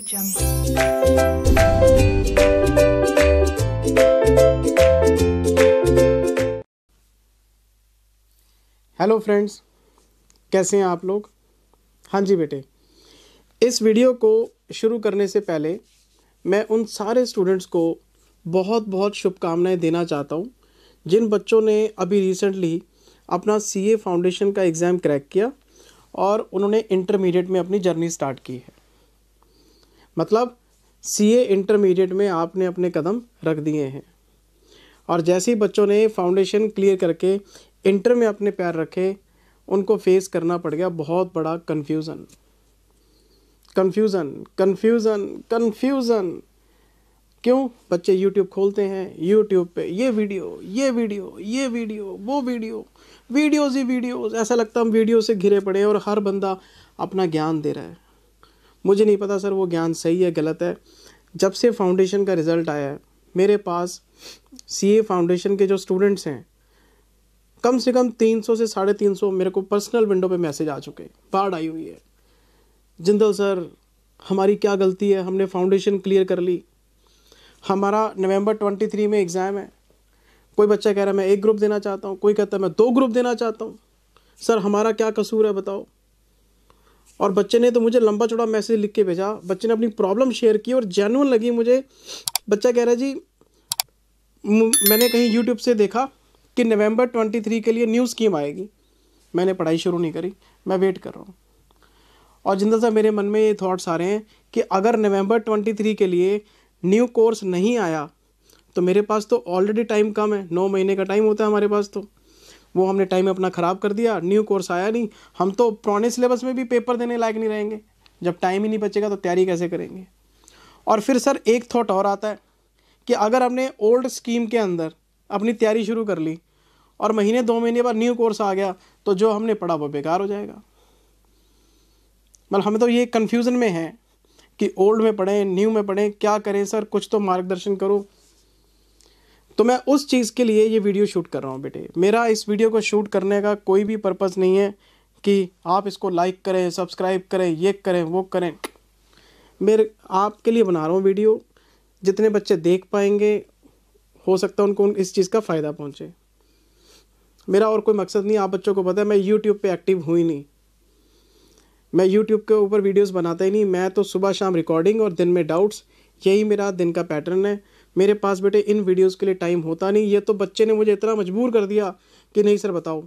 Hello friends कैसे हैं आप लोग? हाँ जी बेटे, इस वीडियो को शुरू करने से पहले मैं उन सारे स्टूडेंट्स को बहुत बहुत शुभकामनाएँ देना चाहता हूँ, जिन बच्चों ने अभी रिसेंटली अपना सीए फाउंडेशन का एग्ज़ाम क्रैक किया और उन्होंने इंटरमीडिएट में अपनी जर्नी स्टार्ट की है। मतलब सीए इंटरमीडिएट में आपने अपने कदम रख दिए हैं। और जैसे ही बच्चों ने फाउंडेशन क्लियर करके इंटर में अपने पैर रखे, उनको फेस करना पड़ गया बहुत बड़ा कन्फ्यूज़न कन्फ्यूज़न कन्फ्यूज़न कन्फ्यूज़न क्यों? बच्चे यूट्यूब खोलते हैं यूट्यूब पे ये वीडियो ये वीडियो ये वीडियो वो वीडियो वीडियोज़ ही वीडियोज़ ऐसा लगता हम वीडियो से घिरे पड़े हैं और हर बंदा अपना ज्ञान दे रहा है। मुझे नहीं पता सर वो ज्ञान सही है, गलत है। जब से फाउंडेशन का रिज़ल्ट आया है, मेरे पास सीए फाउंडेशन के जो स्टूडेंट्स हैं, कम से कम 300 से साढ़े तीन सौ मेरे को पर्सनल विंडो पे मैसेज आ चुके बाढ़ आई हुई है। जिंदल सर, हमारी क्या गलती है? हमने फाउंडेशन क्लियर कर ली। हमारा नवंबर 23 में एग्ज़ाम है। कोई बच्चा कह रहा है, मैं एक ग्रुप देना चाहता हूँ। कोई कहता है, मैं दो ग्रुप देना चाहता हूँ। सर, हमारा क्या कसूर है बताओ? और बच्चे ने तो मुझे लंबा चौड़ा मैसेज लिख के भेजा। बच्चे ने अपनी प्रॉब्लम शेयर की और जेनुअन लगी मुझे। बच्चा कह रहा है, जी मैंने कहीं यूट्यूब से देखा कि नवंबर 23 के लिए न्यू स्कीम आएगी। मैंने पढ़ाई शुरू नहीं करी, मैं वेट कर रहा हूँ। और जिंदल साहब, मेरे मन में ये थाट्स आ रहे हैं कि अगर नवंबर 23 के लिए न्यू कोर्स नहीं आया तो मेरे पास तो ऑलरेडी टाइम कम है। नौ महीने का टाइम होता है हमारे पास तो। वो हमने टाइम अपना ख़राब कर दिया न्यू कोर्स आया नहीं। हम तो पुराने सिलेबस में भी पेपर देने लायक नहीं रहेंगे। जब टाइम ही नहीं बचेगा तो तैयारी कैसे करेंगे? और फिर सर, एक थॉट और आता है कि अगर हमने ओल्ड स्कीम के अंदर अपनी तैयारी शुरू कर ली और महीने, दो महीने बाद न्यू कोर्स आ गया तो जो हमने पढ़ा वो बेकार हो जाएगा। मतलब हमें तो ये कन्फ्यूज़न में है कि ओल्ड में पढ़ें न्यू में पढ़ें, क्या करें सर? कुछ तो मार्गदर्शन करो। तो मैं उस चीज़ के लिए ये वीडियो शूट कर रहा हूँ बेटे। मेरा इस वीडियो को शूट करने का कोई भी पर्पज़ नहीं है कि आप इसको लाइक करें सब्सक्राइब करें, ये करें, वो करें। मेरे, आपके लिए बना रहा हूँ वीडियो जितने बच्चे देख पाएँगे, हो सकता है उनको उन- इस चीज़ का फ़ायदा पहुँचे। मेरा और कोई मकसद नहीं, आप बच्चों को पता है, मैं यूट्यूब पे एक्टिव हुई नहीं। मैं यूट्यूब के ऊपर वीडियोस बनाता ही नहीं। मैं तो सुबह शाम रिकॉर्डिंग और दिन में डाउट्स यही मेरा दिन का पैटर्न है। मेरे पास बेटे इन वीडियोज़ के लिए टाइम होता नहीं। ये तो बच्चे ने मुझे इतना मजबूर कर दिया कि नहीं सर बताओ।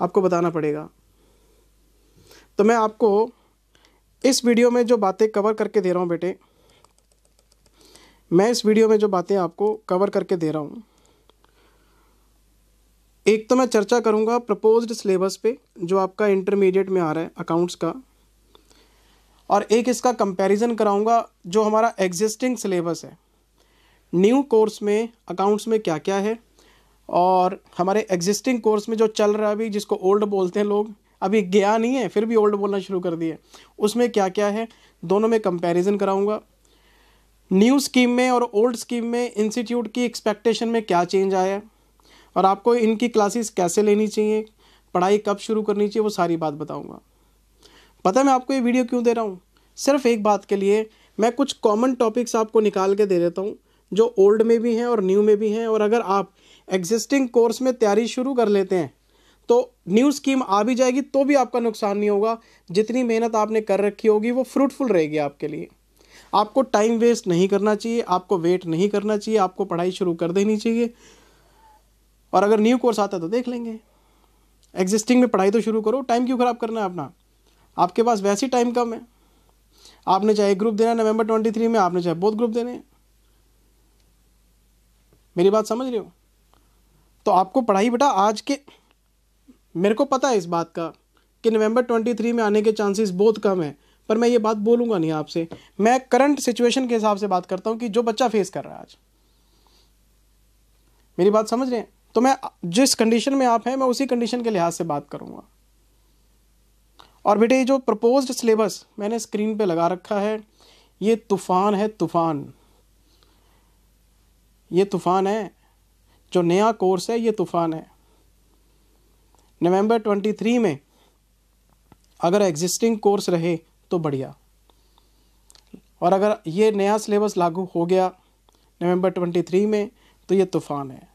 आपको बताना पड़ेगा। तो मैं आपको इस वीडियो में जो बातें कवर करके दे रहा हूँ बेटे, मैं इस वीडियो में जो बातें आपको कवर करके दे रहा हूँ। एक तो मैं चर्चा करूँगा प्रपोज्ड सिलेबस पे, जो आपका इंटरमीडिएट में आ रहा है अकाउंट्स का। और एक इसका कंपैरिजन कराऊँगा जो हमारा एग्जिस्टिंग सिलेबस है। न्यू कोर्स में अकाउंट्स में क्या क्या है? और हमारे एग्जिस्टिंग कोर्स में जो चल रहा है अभी, जिसको ओल्ड बोलते हैं लोग, अभी गया नहीं है, फिर भी ओल्ड बोलना शुरू कर दिए उसमें क्या क्या है? दोनों में कंपैरिजन कराऊँगा। न्यू स्कीम में और ओल्ड स्कीम में इंस्टीट्यूट की एक्सपेक्टेशन में क्या चेंज आया और आपको इनकी क्लासेस कैसे लेनी चाहिए? पढ़ाई कब शुरू करनी चाहिए? वो सारी बात बताऊँगा। पता है मैं आपको ये वीडियो क्यों दे रहा हूँ? सिर्फ़ एक बात के लिए, मैं कुछ कॉमन टॉपिक्स आपको निकाल के दे देता हूँ, जो ओल्ड में भी हैं और न्यू में भी हैं, और अगर आप एग्जिस्टिंग कोर्स में तैयारी शुरू कर लेते हैं तो न्यू स्कीम आ भी जाएगी तो भी आपका नुकसान नहीं होगा। जितनी मेहनत आपने कर रखी होगी, वो फ्रूटफुल रहेगी आपके लिए। आपको टाइम वेस्ट नहीं करना चाहिए, आपको वेट नहीं करना चाहिए, आपको पढ़ाई शुरू कर देनी चाहिए। और अगर न्यू कोर्स आता है तो देख लेंगे। एग्जिस्टिंग में पढ़ाई तो शुरू करो टाइम क्यों ख़राब करना है अपना? आपके पास वैसे टाइम कम है। आपने चाहे एक ग्रुप देना है नवंबर ट्वेंटी थ्री में आपने चाहे बहुत ग्रुप देने मेरी बात समझ रहे हो? तो आपको पढ़ाई बेटा आज के, मेरे को पता है इस बात का कि नवंबर ट्वेंटी थ्री में आने के चांसेस बहुत कम है, पर मैं ये बात बोलूँगा नहीं आपसे। मैं करंट सिचुएशन के हिसाब से बात करता हूँ कि जो बच्चा फेस कर रहा है आज। मेरी बात समझ रहे हैं? तो मैं जिस कंडीशन में आप हैं, मैं उसी कंडीशन के लिहाज से बात करूँगा। और बेटे, ये जो प्रपोज्ड सिलेबस मैंने स्क्रीन पे लगा रखा है, ये तूफ़ान है तूफ़ान। ये तूफ़ान है, जो नया कोर्स है, ये तूफ़ान है। नवंबर 23 में अगर एग्जिस्टिंग कोर्स रहे तो बढ़िया। और अगर ये नया सिलेबस लागू हो गया नवंबर 23 में तो ये तूफ़ान है।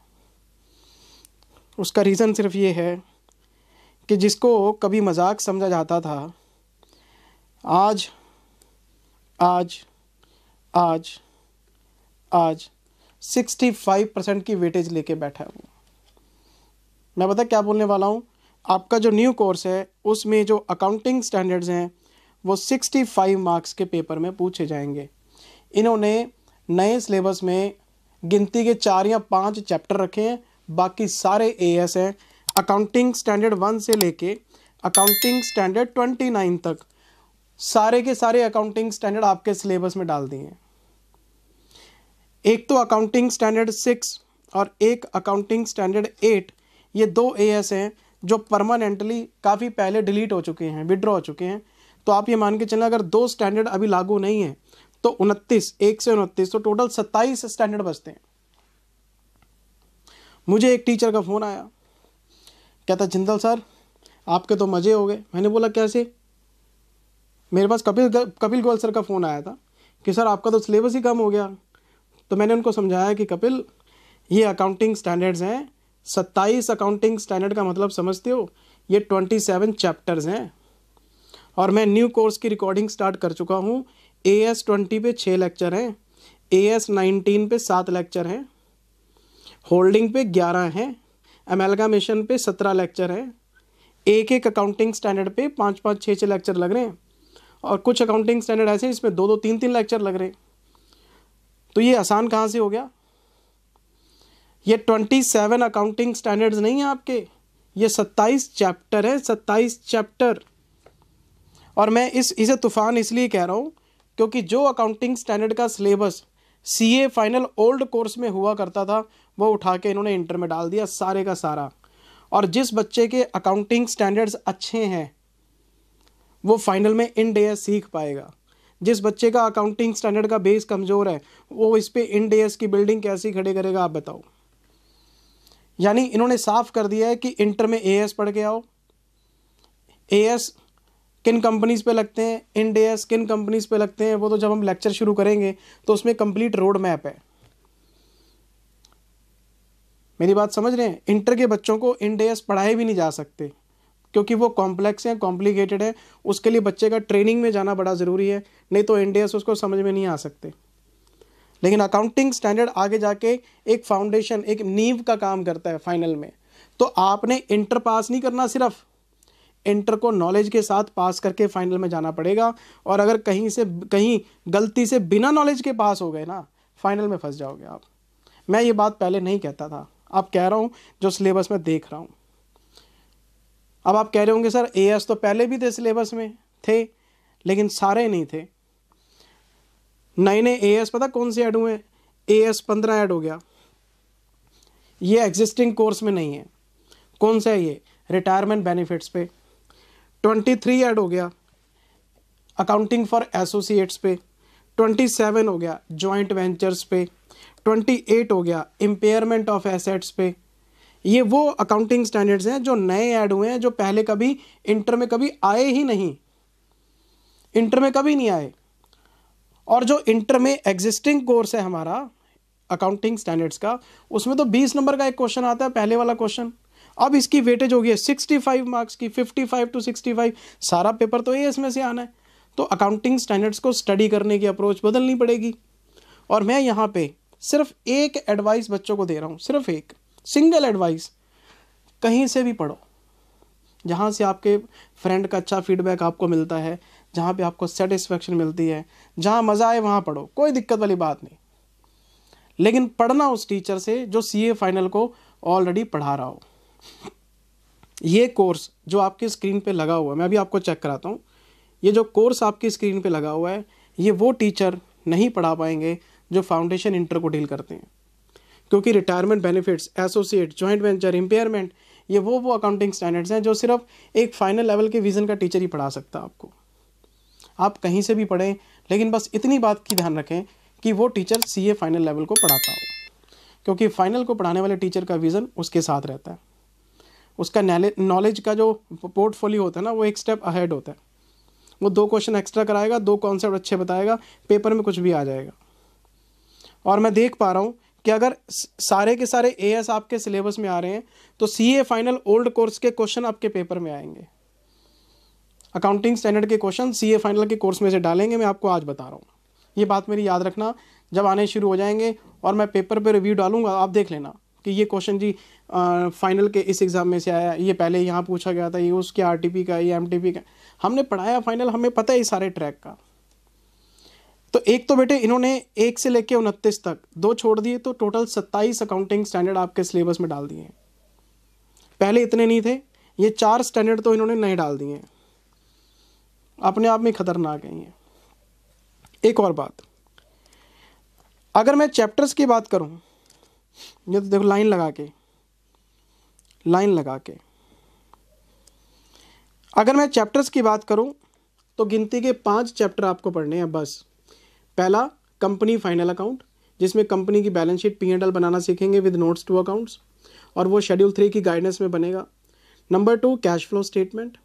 उसका रीज़न सिर्फ़ ये है कि जिसको कभी मज़ाक समझा जाता था, आज आज आज आज 65 परसेंट की वेटेज लेके बैठा है वो। मैं बता क्या बोलने वाला हूँ? आपका जो न्यू कोर्स है, उसमें जो अकाउंटिंग स्टैंडर्ड्स हैं, वो 65 मार्क्स के पेपर में पूछे जाएँगे। इन्होंने नए सिलेबस में गिनती के चार या पाँच चैप्टर रखे हैं, बाकी सारे ए एस हैं अकाउंटिंग स्टैंडर्ड वन से लेके अकाउंटिंग स्टैंडर्ड ट्वेंटी नाइन तक सारे के सारे अकाउंटिंग स्टैंडर्ड आपके सिलेबस में डाल दिए एक तो अकाउंटिंग स्टैंडर्ड सिक्स और एक अकाउंटिंग स्टैंडर्ड एट ये दो ए एस हैं जो परमानेंटली काफ़ी पहले डिलीट हो चुके हैं विड्रॉ हो चुके हैं। तो आप ये मान के चलें अगर दो स्टैंडर्ड अभी लागू नहीं है तो उनतीस, एक से उनतीस तो टोटल सत्ताईस स्टैंडर्ड बचते हैं। मुझे एक टीचर का फ़ोन आया। कहता जिंदल सर? आपके तो मज़े हो गए। मैंने बोला, कैसे? मेरे पास कपिल कपिल गोयल सर का फ़ोन आया था कि, सर, आपका तो सिलेबस ही कम हो गया। तो मैंने उनको समझाया कि, कपिल, ये अकाउंटिंग स्टैंडर्ड्स हैं। सत्ताईस अकाउंटिंग स्टैंडर्ड का मतलब समझते हो। ये ट्वेंटी सेवन चैप्टर्स हैं। और मैं न्यू कोर्स की रिकॉर्डिंग स्टार्ट कर चुका हूँ। ए एस ट्वेंटी पे छः लेक्चर हैं। ए एस नाइनटीन पे सात लेक्चर हैं। होल्डिंग पे ग्यारह हैं। अमेलगामेशन पे सत्रह लेक्चर हैं। एक एक अकाउंटिंग स्टैंडर्ड पे पाँच पाँच छः छः लेक्चर लग रहे हैं। और कुछ अकाउंटिंग स्टैंडर्ड ऐसे हैं जिसमें दो दो तीन तीन लेक्चर लग रहे हैं। तो ये आसान कहाँ से हो गया? ये ट्वेंटी सेवन अकाउंटिंग स्टैंडर्ड्स नहीं हैं आपके। ये सत्ताईस चैप्टर है, सत्ताईस चैप्टर और मैं इस, इसे तूफ़ान इसलिए कह रहा हूँ क्योंकि जो अकाउंटिंग स्टैंडर्ड का syllabus C A final old course में हुआ करता था, वो उठा के इन्होंने इंटर में डाल दिया सारे का सारा। और जिस बच्चे के अकाउंटिंग स्टैंडर्ड्स अच्छे हैं, वो फाइनल में इन डेज़ सीख पाएगा। जिस बच्चे का अकाउंटिंग स्टैंडर्ड का बेस कमज़ोर है, वो इस पर इन डेज़ की बिल्डिंग कैसी खड़े करेगा, आप बताओ। यानी इन्होंने साफ़ कर दिया है कि इंटर में एएस पढ़ के आओ। ए किन कंपनीज़ पे लगते हैं? इंडेस किन कंपनीज़ पे लगते हैं? वो तो जब हम लेक्चर शुरू करेंगे तो उसमें कंप्लीट रोड मैप है। मेरी बात समझ रहे हैं? इंटर के बच्चों को इंडेस पढ़ाए भी नहीं जा सकते, क्योंकि वो कॉम्प्लेक्स हैं कॉम्प्लिकेटेड है। उसके लिए बच्चे का ट्रेनिंग में जाना बड़ा ज़रूरी है, नहीं तो इंडेस उसको समझ में नहीं आ सकते। लेकिन अकाउंटिंग स्टैंडर्ड आगे जाके एक फाउंडेशन एक नींव का काम करता है फाइनल में। तो आपने इंटर पास नहीं करना सिर्फ़ इंटर को नॉलेज के साथ पास करके फाइनल में जाना पड़ेगा। और अगर कहीं से, कहीं गलती से बिना नॉलेज के पास हो गए ना फाइनल में फंस जाओगे आप। मैं ये बात पहले नहीं कहता था। आप कह रहा हूँ, जो सिलेबस में देख रहा हूँ। अब आप कह रहे होंगे, सर एएस तो पहले भी थे सिलेबस में, थे, लेकिन सारे नहीं थे। नए नए एएस पता कौन से ऐड हुए ए एस पंद्रह ऐड हो गया। ये एग्जिस्टिंग कोर्स में नहीं है। कौन सा है ये? रिटायरमेंट बेनिफिट्स पे। ट्वेंटी थ्री ऐड हो गया अकाउंटिंग फॉर एसोसिएट्स पे, ट्वेंटी सेवन हो गया जॉइंट वेंचर्स पे, ट्वेंटी एट हो गया इम्पेयरमेंट ऑफ़ एसेट्स पे। ये वो अकाउंटिंग स्टैंडर्ड्स हैं जो नए ऐड हुए हैं, जो पहले कभी इंटर में कभी आए ही नहीं। इंटर में कभी नहीं आए। और जो इंटर में एग्जिस्टिंग कोर्स है हमारा अकाउंटिंग स्टैंडर्ड्स का, उसमें तो 20 नंबर का एक क्वेश्चन आता है, पहले वाला क्वेश्चन अब इसकी वेटेज होगी सिक्सटी फाइव मार्क्स की, fifty five to sixty five. सारा पेपर तो ये इसमें से आना है। तो अकाउंटिंग स्टैंडर्ड्स को स्टडी करने की अप्रोच बदलनी पड़ेगी। और मैं यहाँ पे सिर्फ़ एक एडवाइस बच्चों को दे रहा हूँ, सिर्फ़ एक। सिंगल एडवाइस कहीं से भी पढ़ो। जहाँ से आपके फ्रेंड का अच्छा फीडबैक आपको मिलता है, जहाँ पे आपको सेटिस्फेक्शन मिलती है, जहाँ मज़ा आए वहाँ पढ़ो, कोई दिक्कत वाली बात नहीं। लेकिन पढ़ना उस टीचर से जो सीए फाइनल को ऑलरेडी पढ़ा रहा हो। ये कोर्स जो आपके स्क्रीन पे लगा हुआ है, मैं अभी आपको चेक कराता हूँ। ये जो कोर्स आपकी स्क्रीन पे लगा हुआ है, ये वो टीचर नहीं पढ़ा पाएँगे जो फाउंडेशन इंटर को डील करते हैं। क्योंकि retirement benefits associate joint venture impairment ये वो वो अकाउंटिंग स्टैंडर्ड्स हैं जो सिर्फ़ एक फाइनल लेवल के विज़न का टीचर ही पढ़ा सकता आपको। आप कहीं से भी पढ़ें, लेकिन बस इतनी बात की ध्यान रखें कि वो टीचर सीए फाइनल लेवल को पढ़ाता हो। क्योंकि फाइनल को पढ़ाने वाले टीचर का विज़न उसके साथ रहता है। उसका नॉलेज का जो पोर्टफोलियो होता है ना, वो एक स्टेप अहेड होता है। वो दो क्वेश्चन एक्स्ट्रा कराएगा, दो कॉन्सेप्ट अच्छे बताएगा पेपर में कुछ भी आ जाएगा। और मैं देख पा रहा हूँ कि अगर सारे के सारे ए एस आपके सिलेबस में आ रहे हैं तो C A final old course के क्वेश्चन आपके पेपर में आएँगे। अकाउंटिंग स्टैंडर्ड के क्वेश्चन सी ए फाइनल के कोर्स में से डालेंगे, मैं आपको आज बता रहा हूँ। ये बात मेरी याद रखना, जब आने शुरू हो जाएँगे और मैं पेपर पे रिव्यू डालूँगा, आप देख लेना कि ये क्वेश्चन जी फाइनल के इस एग्ज़ाम में से आया। ये पहले यहाँ पूछा गया था, ये उसके आरटीपी का, ये एमटीपी का। हमने पढ़ाया फाइनल हमें पता है ये सारे ट्रैक का। तो एक तो बेटे इन्होंने एक से लेके उनतीस तक, दो छोड़ दिए तो टोटल सत्ताईस अकाउंटिंग स्टैंडर्ड आपके सिलेबस में डाल दिए पहले इतने नहीं थे, ये चार स्टैंडर्ड तो इन्होंने नहीं डाल दिए अपने आप में खतरनाक है ये। एक और बात, अगर मैं चैप्टर्स की बात करूँ, ये तो देखो लाइन लगा के लाइन लगा के। अगर मैं चैप्टर्स की बात करूँ तो गिनती के पाँच चैप्टर आपको पढ़ने हैं, बस। पहला कंपनी फाइनल अकाउंट जिसमें कंपनी की balance sheet P and L बनाना सीखेंगे विद नोट्स टू अकाउंट्स और वो शेड्यूल थ्री की गाइडेंस में बनेगा। Number two cash flow statement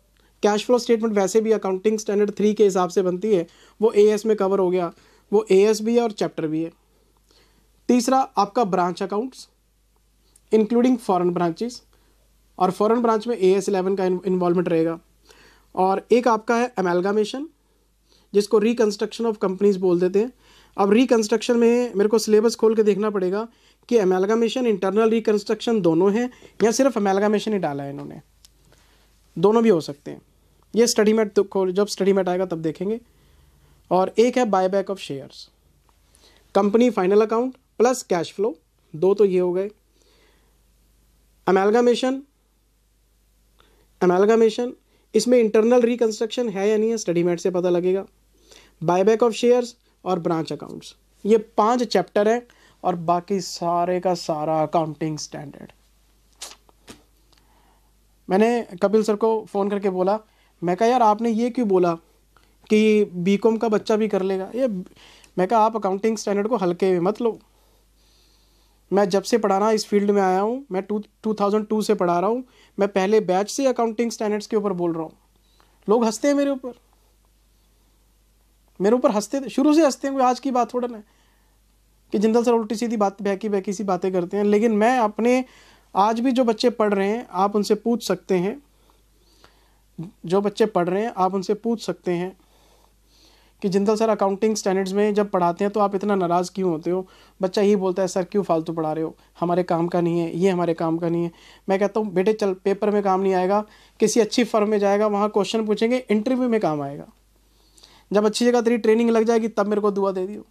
cash flow statement वैसे भी अकाउंटिंग स्टैंडर्ड थ्री के हिसाब से बनती है। वो ए एस में कवर हो गया। वो ए एस भी है और चैप्टर भी है। तीसरा, आपका branch accounts including foreign branches और फॉरेन ब्रांच में ए एस इलेवन का इन्वॉल्वमेंट रहेगा। और एक आपका है एमेलगामेशन जिसको रिकन्स्ट्रक्शन ऑफ़ कंपनीज़ बोल देते हैं। अब रिकन्स्ट्रक्शन में मेरे को सिलेबस खोल के देखना पड़ेगा कि एमेलगामेशन इंटरनल रिकन्स्ट्रक्शन दोनों हैं या सिर्फ़ एमेलगामेशन ही डाला है इन्होंने। दोनों भी हो सकते हैं। ये स्टडी मेट तो जब स्टडी मेट आएगा तब देखेंगे। और एक है buy back of shares company final account plus cash flow दो तो ये हो गए। अमेलगामेशन अमेलगामेशन इसमें इंटरनल रिकंस्ट्रक्शन है या नहीं है स्टडी मेट से पता लगेगा। बायबैक ऑफ़ शेयर्स और ब्रांच अकाउंट्स ये पाँच चैप्टर है और बाकी सारे का सारा अकाउंटिंग स्टैंडर्ड मैंने कपिल सर को फ़ोन करके बोला, मैं कहा, यार, आपने ये क्यों बोला कि बीकॉम का बच्चा भी कर लेगा? ये, मैं कहा, आप अकाउंटिंग स्टैंडर्ड को हल्के में मत लो। मैं जब से पढ़ाना इस फ़ील्ड में आया हूँ, मैं टू टू थाउज़ेंड टू से पढ़ा रहा हूँ, मैं पहले बैच से अकाउंटिंग स्टैंडर्ड्स के ऊपर बोल रहा हूँ। लोग हँसते हैं मेरे ऊपर। मेरे ऊपर हँसते शुरू से हँसते हैं कोई आज की बात थोड़ा ना। कि जिंदल सर उल्टी सीधी बात बहकी बहकी सी बातें करते हैं। लेकिन मैं अपने, आज भी जो बच्चे पढ़ रहे हैं, आप उनसे पूछ सकते हैं। जो बच्चे पढ़ रहे हैं, आप उनसे पूछ सकते हैं। कि जिंदल सर अकाउंटिंग स्टैंडर्ड्स में जब पढ़ाते हैं तो आप इतना नाराज़ क्यों होते हो? बच्चा यही बोलता है, सर, क्यों फालतू पढ़ा रहे हो? हमारे काम का नहीं है, ये हमारे काम का नहीं है। मैं कहता हूँ, बेटे, चल पेपर में काम नहीं आएगा, किसी अच्छी फर्म में जाएगा, वहाँ क्वेश्चन पूछेंगे इंटरव्यू में काम आएगा। जब अच्छी जगह तेरी ट्रेनिंग लग जाएगी, तब मेरे को दुआ दे दियो।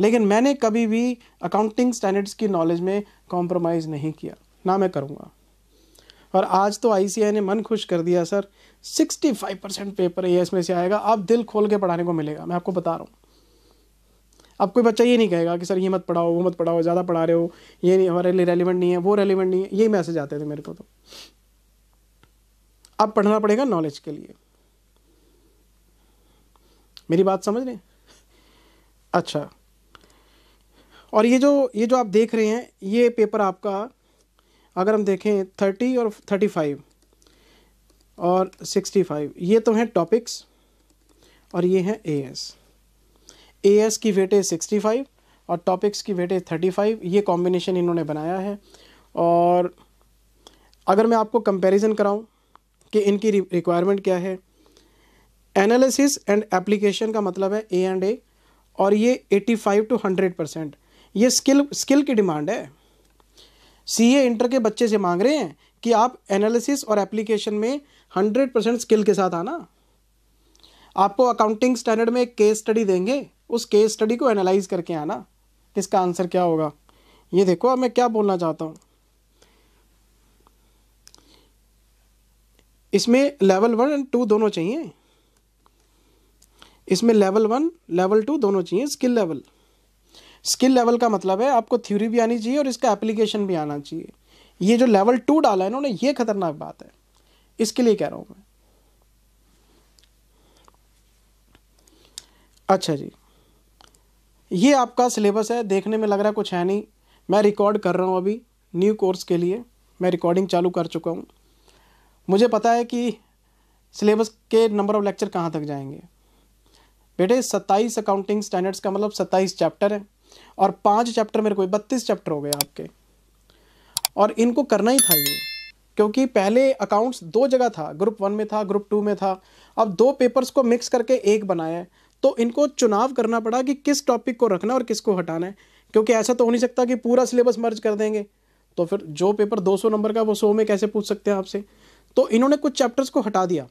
लेकिन मैंने कभी भी अकाउंटिंग स्टैंडर्ड्स की नॉलेज में कॉम्प्रोमाइज़ नहीं किया। ना मैं करूँगा। और आज तो आई ने मन खुश कर दिया, sir sixty five percent paper ये इसमें से आएगा, आप दिल खोल के पढ़ाने को मिलेगा। मैं आपको बता रहा हूँ। अब कोई बच्चा ये नहीं कहेगा कि, सर, ये मत पढ़ाओ, वो मत पढ़ाओ, ज़्यादा पढ़ा रहे हो, ये नहीं, हमारे लिए रेलिवेंट नहीं है, वो रेलिवेंट नहीं है। यही मैसेज आते थे मेरे को तो। अब पढ़ना पड़ेगा नॉलेज के लिए। मेरी बात समझ रहे अच्छा। और ये जो ये जो आप देख रहे हैं, ये पेपर आपका, अगर हम देखें थर्टी और थर्टी फाइव और सिक्सटी फाइव। ये तो हैं टॉपिक्स और ये हैं ए एस ए एस की वेटेज सिक्सटी फाइव और टॉपिक्स की वेटेज थर्टी फाइव ये कॉम्बिनेशन इन्होंने बनाया है। और अगर मैं आपको कंपैरिजन कराऊं कि इनकी रिक्वायरमेंट क्या है एनालिसिस एंड एप्लीकेशन का मतलब है ए एंड ए और ये 85 टू 100 परसेंट ये स्किल स्किल की डिमांड है। सी ए इंटर के बच्चे से मांग रहे हैं कि आप एनालिसिस और एप्लीकेशन में 100 परसेंट स्किल के साथ आना। आपको अकाउंटिंग स्टैंडर्ड में एक केस स्टडी देंगे, उस केस स्टडी को एनालाइज करके आना, इसका आंसर क्या होगा। ये देखो, अब मैं क्या बोलना चाहता हूँ। इसमें लेवल वन एंड टू दोनों चाहिए। इसमें लेवल वन लेवल टू दोनों चाहिए स्किल लेवल स्किल लेवल का मतलब है, आपको थ्योरी भी आनी चाहिए और इसका एप्लीकेशन भी आना चाहिए। ये जो लेवल टू डाला है, इन्होंने ये खतरनाक बात है। इसके लिए कह रहा हूँ मैं। अच्छा जी। ये आपका सिलेबस है, देखने में लग रहा कुछ है नहीं। मैं रिकॉर्ड कर रहा हूँ अभी न्यू कोर्स के लिए। मैं रिकॉर्डिंग चालू कर चुका हूँ। मुझे पता है कि सिलेबस के नंबर ऑफ़ लेक्चर कहाँ तक जाएँगे। बेटे, सत्ताईस अकाउंटिंग स्टैंडर्ड्स का मतलब सत्ताईस चैप्टर है और पाँच चैप्टर मेरे को, बत्तीस चैप्टर हो गए आपके। और इनको करना ही था ये। क्योंकि पहले अकाउंट्स दो जगह था ग्रुप वन में था ग्रुप टू में था। अब दो पेपर्स को मिक्स करके एक बनाया है। तो इनको चुनाव करना पड़ा कि किस टॉपिक को रखना और किसको हटाना है। क्योंकि ऐसा तो हो नहीं सकता कि पूरा सिलेबस मर्ज कर देंगे। तो फिर जो पेपर 200 नंबर का वो 100 में कैसे पूछ सकते हैं आपसे? तो इन्होंने कुछ चैप्टर्स को हटा दिया।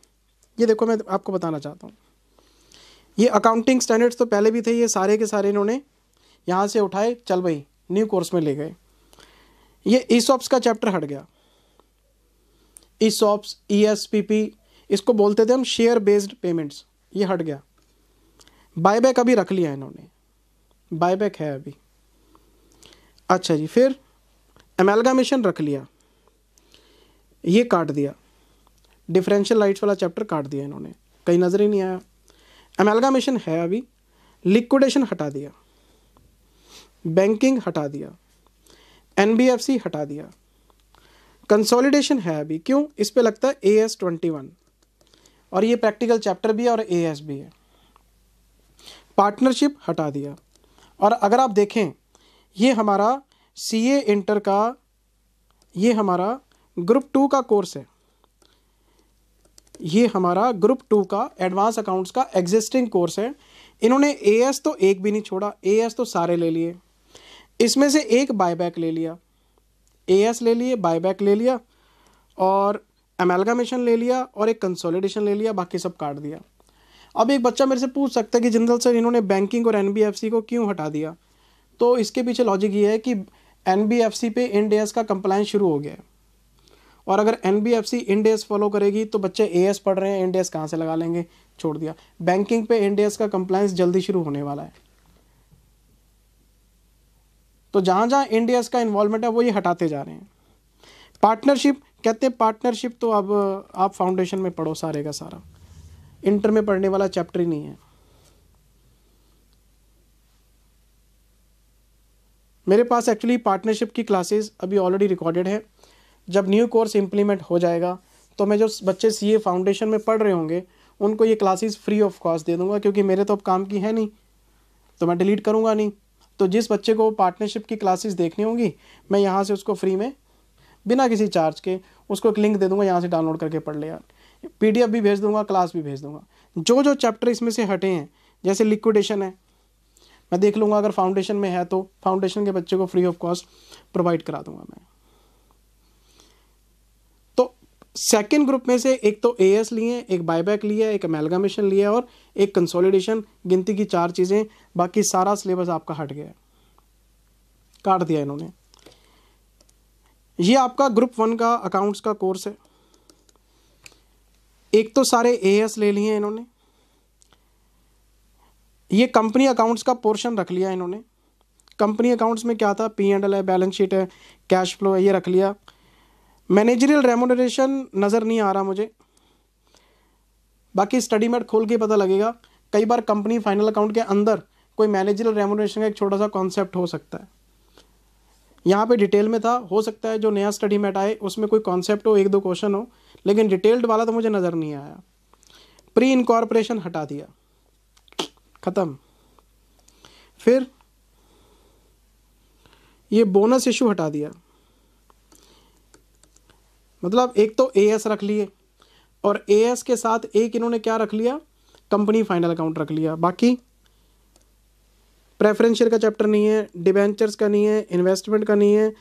ये देखो, मैं आपको बताना चाहता हूँ। ये अकाउंटिंग स्टैंडर्ड्स तो पहले भी थे, ये सारे के सारे इन्होंने यहाँ से उठाए। चल भाई न्यू कोर्स में ले गए। ये ईसॉप्स का चैप्टर हट गया। ESOPs E S P P इसको बोलते थे हम शेयर बेस्ड पेमेंट्स ये हट गया। बायबैक अभी रख लिया इन्होंने। बायबैक है अभी। अच्छा जी, फिर एमेलगामेशन रख लिया। ये काट दिया। डिफरेंशियल लाइट्स वाला चैप्टर काट दिया इन्होंने। कहीं नज़र ही नहीं आया। एमेलगामेशन है अभी। लिक्विडेशन हटा दिया। बैंकिंग हटा दिया। एनबीएफसी हटा दिया। कंसोलिडेशन है अभी। क्यों? इस पे लगता है ए एस ट्वेंटी वन और ये प्रैक्टिकल चैप्टर भी है और ए एस भी है। पार्टनरशिप हटा दिया। और अगर आप देखें, ये हमारा सी ए इंटर का, ये हमारा ग्रुप टू का कोर्स है। ये हमारा ग्रुप टू का एडवांस अकाउंट्स का एग्जिस्टिंग कोर्स है। इन्होंने ए एस तो एक भी नहीं छोड़ा। ए एस तो सारे ले लिए। इसमें से एक बायबैक ले लिया। ए एस ले लिए बायबैक ले लिया और एमेलगामेशन ले लिया और एक कंसोलिडेशन ले लिया, बाकी सब काट दिया। अब एक बच्चा मेरे से पूछ सकता है कि जिंदल सर, इन्होंने बैंकिंग और एनबीएफसी को क्यों हटा दिया? तो इसके पीछे लॉजिक ये है कि एन बी एफ़ सी पे इंड का कंप्लाइंस शुरू हो गया है। और अगर N B F C index follow करेगी तो बच्चे ए एस पढ़ रहे हैं इंडेस कहाँ से लगा लेंगे? छोड़ दिया। बैंकिंग पे इंडेस का कंप्लायंस जल्दी शुरू होने वाला है। तो जहाँ जहाँ इंडियस का इन्वॉल्वमेंट है, वो ये हटाते जा रहे हैं। पार्टनरशिप कहते हैं पार्टनरशिप तो अब, आप फाउंडेशन में पढ़ो सारे का सारा। इंटर में पढ़ने वाला चैप्टर ही नहीं है। मेरे पास एक्चुअली पार्टनरशिप की क्लासेस अभी ऑलरेडी रिकॉर्डेड है। जब न्यू कोर्स इम्प्लीमेंट हो जाएगा तो मैं जो बच्चे सीए फाउंडेशन में पढ़ रहे होंगे, उनको ये क्लासेस फ्री ऑफ़ कॉस्ट दे दूँगा, क्योंकि मेरे तो अब काम की है नहीं। तो मैं डिलीट करूँगा नहीं। तो जिस बच्चे को पार्टनरशिप की क्लासेस देखनी होंगी, मैं यहाँ से उसको फ्री में, बिना किसी चार्ज के, उसको एक लिंक दे दूँगा, यहाँ से डाउनलोड करके पढ़ ले यार। पीडीएफ भी भेज दूँगा क्लास भी भेज दूँगा। जो जो चैप्टर इसमें से हटे हैं, जैसे लिक्विडेशन है, मैं देख लूँगा, अगर फाउंडेशन में है तो फाउंडेशन के बच्चे को फ्री ऑफ़ कॉस्ट प्रोवाइड करा दूँगा मैं तो सेकेंड ग्रुप में से एक तो ए एस लिए एक बायबैक लिया एक अमेलगामेशन लिया और एक कंसोलिडेशन गिनती की चार चीज़ें, बाकी सारा सिलेबस आपका हट गया। काट दिया इन्होंने। ये आपका ग्रुप वन का अकाउंट्स का कोर्स है। एक तो सारे ए एस ले लिए इन्होंने। ये कंपनी अकाउंट्स का पोर्शन रख लिया इन्होंने। कंपनी अकाउंट्स में क्या था? पी एंड एल है बैलेंस शीट है कैश फ्लो है, ये रख लिया। मैनेजरियल रेमोनरेशन नज़र नहीं आ रहा मुझे। बाकी स्टडी मेट खोल के पता लगेगा, कई बार कंपनी फाइनल अकाउंट के अंदर कोई मैनेजरियल रेमोनरेशन का एक छोटा सा कॉन्सेप्ट हो सकता है। यहाँ पे डिटेल में था, हो सकता है जो नया स्टडी मेट आए, उसमें कोई कॉन्सेप्ट हो, एक दो क्वेश्चन हो, लेकिन डिटेल्ड वाला तो मुझे नज़र नहीं आया। प्री इनकॉर्पोरेशन हटा दिया। ख़त्म। फिर ये बोनस इशू हटा दिया। मतलब एक तो ए एस रख लिए और ए एस के साथ एक इन्होंने क्या रख लिया? कंपनी फाइनल अकाउंट रख लिया। बाकी प्रेफरेंशियल का चैप्टर नहीं है डिबेंचर्स का नहीं है इन्वेस्टमेंट का नहीं है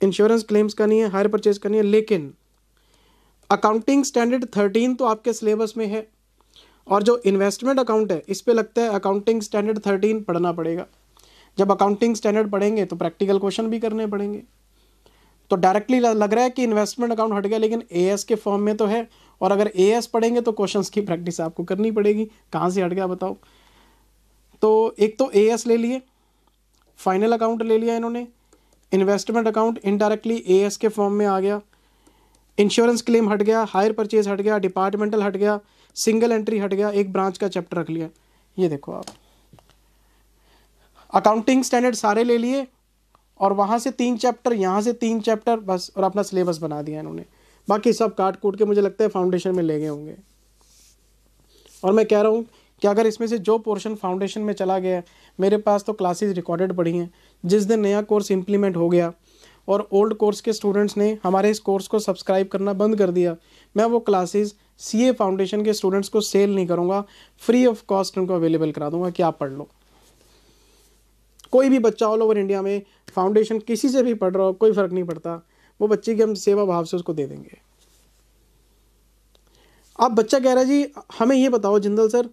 इंश्योरेंस क्लेम्स का नहीं है हायर परचेज का नहीं है, लेकिन अकाउंटिंग स्टैंडर्ड थर्टीन तो आपके सिलेबस में है और जो इन्वेस्टमेंट अकाउंट है, इस पर लगता है अकाउंटिंग स्टैंडर्ड थर्टीन पढ़ना पड़ेगा। जब अकाउंटिंग स्टैंडर्ड पढ़ेंगे तो प्रैक्टिकल क्वेश्चन भी करने पड़ेंगे। तो डायरेक्टली लग रहा है कि इन्वेस्टमेंट अकाउंट हट गया, लेकिन एएस के फॉर्म में तो है। और अगर एएस पढ़ेंगे तो क्वेश्चन की प्रैक्टिस आपको करनी पड़ेगी। कहाँ से हट गया बताओ। तो एक तो एएस ले लिए फाइनल अकाउंट ले लिया इन्होंने। इन्वेस्टमेंट अकाउंट इनडायरेक्टली एएस के फॉर्म में आ गया। इंश्योरेंस क्लेम हट गया हायर परचेज हट गया डिपार्टमेंटल हट गया सिंगल एंट्री हट गया, एक ब्रांच का चैप्टर रख लिया। ये देखो आप। अकाउंटिंग स्टैंडर्ड सारे ले लिए। और वहाँ से तीन चैप्टर यहाँ से तीन चैप्टर बस, और अपना सिलेबस बना दिया इन्होंने। बाकी सब काट कूट के मुझे लगता है फाउंडेशन में ले गए होंगे। और मैं कह रहा हूँ कि अगर इसमें से जो पोर्शन फाउंडेशन में चला गया, मेरे पास तो क्लासेस रिकॉर्डेड पड़ी हैं। जिस दिन नया कोर्स इम्प्लीमेंट हो गया, और ओल्ड कोर्स के स्टूडेंट्स ने हमारे इस कोर्स को सब्सक्राइब करना बंद कर दिया, मैं वो क्लासेस सी फाउंडेशन के स्टूडेंट्स को सेल नहीं करूँगा फ्री ऑफ़ कॉस्ट उनको अवेलेबल करा दूँगा कि आप पढ़ लो। कोई भी बच्चा ऑल ओवर इंडिया में फाउंडेशन किसी से भी पढ़ रहा हो, कोई फ़र्क नहीं पड़ता। वो बच्चे की हम सेवा भाव से उसको दे देंगे। अब बच्चा कह रहा है, जी, हमें ये बताओ, जिंदल सर,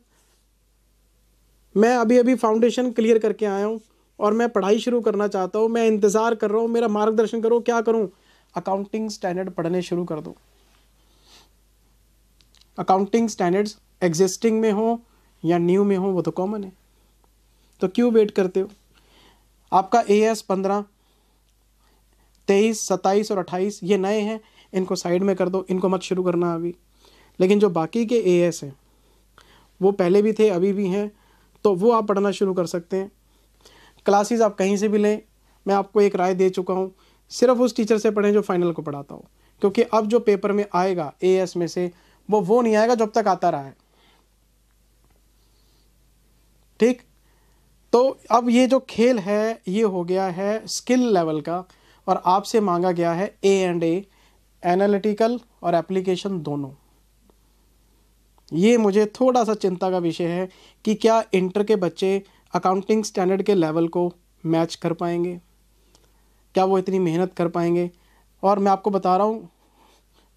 मैं अभी अभी फाउंडेशन क्लियर करके आया हूँ और मैं पढ़ाई शुरू करना चाहता हूँ, मैं इंतज़ार कर रहा हूँ, मेरा मार्गदर्शन करो, क्या करूँ? अकाउंटिंग स्टैंडर्ड पढ़ने शुरू कर दो। अकाउंटिंग स्टैंडर्ड्स एग्जिस्टिंग में हो या न्यू में हो, वो तो कॉमन है। तो क्यों वेट करते हो? आपका ए एस पंद्रह, तेईस, सत्ताईस और अट्ठाईस, ये नए हैं। इनको साइड में कर दो। इनको मत शुरू करना अभी। लेकिन जो बाकी के ए एस हैं, वो पहले भी थे, अभी भी हैं तो वो आप पढ़ना शुरू कर सकते हैं। क्लासेस आप कहीं से भी लें। मैं आपको एक राय दे चुका हूँ। सिर्फ़ उस टीचर से पढ़ें जो फाइनल को पढ़ाता हो। क्योंकि अब जो पेपर में आएगा ए एस में से, वो वो नहीं आएगा जब तक आता रहा है। ठीक? तो अब ये जो खेल है, ये हो गया है स्किल लेवल का और आपसे मांगा गया है ए एंड ए एनालिटिकल और एप्लीकेशन दोनों। ये मुझे थोड़ा सा चिंता का विषय है कि क्या इंटर के बच्चे अकाउंटिंग स्टैंडर्ड के लेवल को मैच कर पाएँगे? क्या वो इतनी मेहनत कर पाएँगे? और मैं आपको बता रहा हूँ,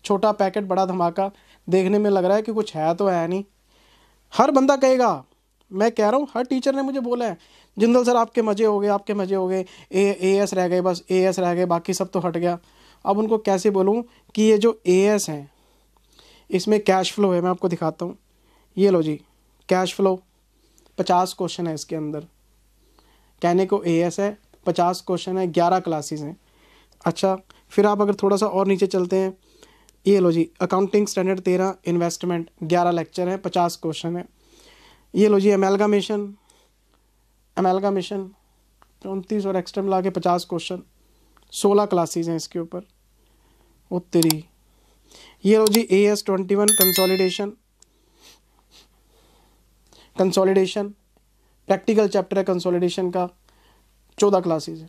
छोटा पैकेट बड़ा धमाका, देखने में लग रहा है कि कुछ है तो है नहीं। हर बंदा कहेगा मैं कह रहा हूँ, हर टीचर ने मुझे बोला है, जिंदल सर, आपके मज़े हो गए, आपके मज़े हो गए, ए ए एस रह गए, बस ए एस रह गए, बाकी सब तो हट गया। अब उनको कैसे बोलूँ कि ये जो ए एस हैं, इसमें कैश फ्लो है, मैं आपको दिखाता हूँ। ये लो जी कैश फ्लो पचास क्वेश्चन है इसके अंदर। कहने को ए एस है, पचास क्वेश्चन है, ग्यारह क्लासेस हैं। अच्छा फिर आप अगर थोड़ा सा और नीचे चलते हैं, ये लो जी अकाउंटिंग स्टैंडर्ड तेरह इन्वेस्टमेंट ग्यारह लेक्चर हैं, पचास क्वेश्चन है। ये लो जी एमेलगामेशन एमेलगामेशन उनतीस और एक्स्ट्रा मिला के पचास क्वेश्चन सोलह क्लासेस हैं इसके ऊपर उत्तरी ये लो जी A S twenty one consolidation consolidation practical chapter है कंसोलिडेशन का, चौदह क्लासेस है।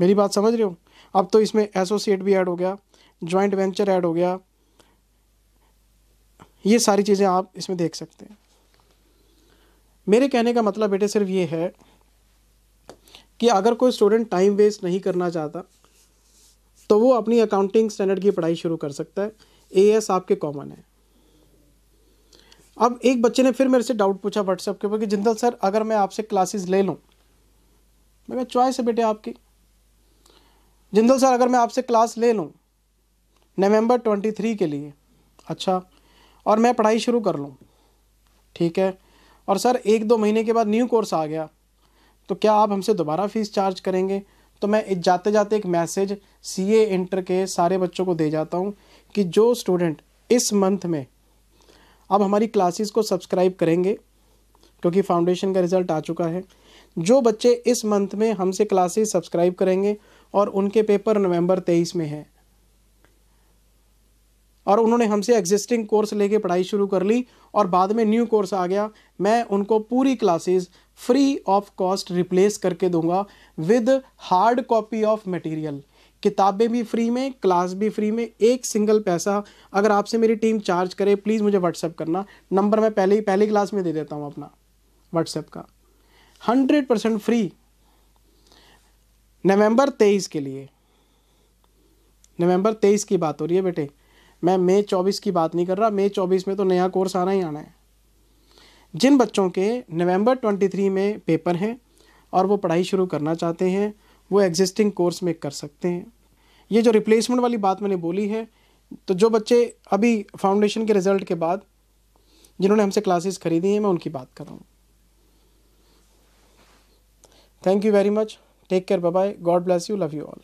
मेरी बात समझ रहे हो? अब तो इसमें एसोसिएट भी ऐड हो गया जॉइंट वेंचर ऐड हो गया ये सारी चीज़ें आप इसमें देख सकते हैं। मेरे कहने का मतलब बेटे सिर्फ़ ये है कि अगर कोई स्टूडेंट टाइम वेस्ट नहीं करना चाहता तो वो अपनी अकाउंटिंग स्टैंडर्ड की पढ़ाई शुरू कर सकता है। ए एस आपके कॉमन है। अब एक बच्चे ने फिर मेरे से डाउट पूछा व्हाट्सएप के ऊपर कि जिंदल सर, अगर मैं आपसे क्लासेस ले लूँ, मैं चॉइस है बेटे आपकी। जिंदल सर, अगर मैं आपसे क्लास ले लूँ नवंबर ट्वेंटी थ्री के लिए अच्छा और मैं पढ़ाई शुरू कर लूँ। ठीक है? और सर, एक दो महीने के बाद न्यू कोर्स आ गया। तो क्या आप हमसे दोबारा फ़ीस चार्ज करेंगे? तो मैं जाते जाते एक मैसेज सी ए इंटर के सारे बच्चों को दे जाता हूँ कि जो स्टूडेंट इस मंथ में अब हमारी क्लासेस को सब्सक्राइब करेंगे, क्योंकि फाउंडेशन का रिज़ल्ट आ चुका है। जो बच्चे इस मंथ में हमसे क्लासेस सब्सक्राइब करेंगे और उनके पेपर नवंबर तेईस में है। और उन्होंने हमसे एग्जिस्टिंग कोर्स लेके पढ़ाई शुरू कर ली और बाद में न्यू कोर्स आ गया। मैं उनको पूरी classes free of cost replace करके दूँगा with hard copy of material किताबें भी फ्री में क्लास भी फ्री में, एक सिंगल पैसा। अगर आपसे मेरी टीम चार्ज करे प्लीज़ मुझे व्हाट्सएप करना। नंबर मैं पहले ही, पहली क्लास में दे देता हूँ अपना व्हाट्सएप का। हंड्रेड परसेंट फ्री नवंबर तेईस के लिए, नवंबर तेईस की बात हो रही है बेटे। मैं मई चौबीस की बात नहीं कर रहा, मई चौबीस में तो नया कोर्स आना ही आना है। जिन बच्चों के नवंबर ट्वेंटी थ्री में पेपर हैं और वो पढ़ाई शुरू करना चाहते हैं, वो एग्जिस्टिंग कोर्स में कर सकते हैं। ये जो रिप्लेसमेंट वाली बात मैंने बोली है तो जो बच्चे अभी फाउंडेशन के रिज़ल्ट के बाद जिन्होंने हमसे क्लासेस खरीदी हैं, मैं उनकी बात कर रहा हूँ। Thank you very much take care bye God bless you love you all